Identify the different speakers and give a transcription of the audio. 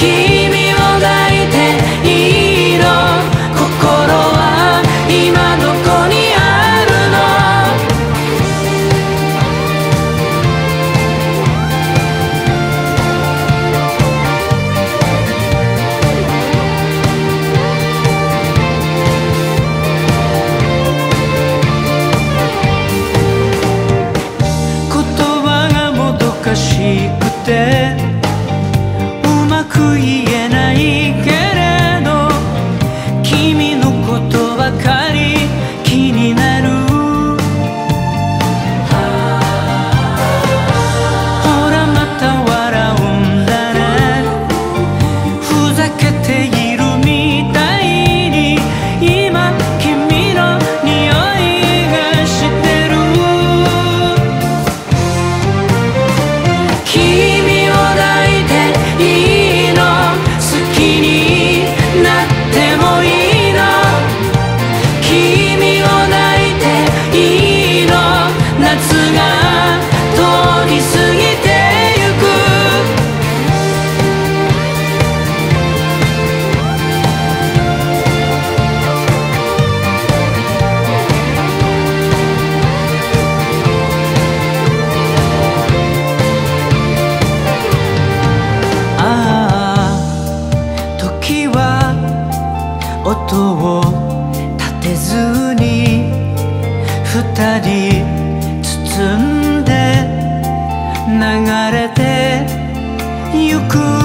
Speaker 1: que 音を立てずに二人包んで流れてゆく